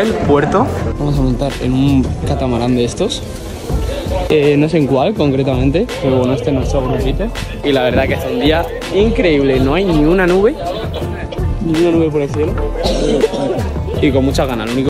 el puerto. Vamos a montar en un catamarán de estos. Eh, no sé en cuál concretamente, pero bueno, este es nuestro grupito. Y la verdad que es un día increíble, no hay ni una nube, ni una nube por el cielo. Y con muchas ganas, lo único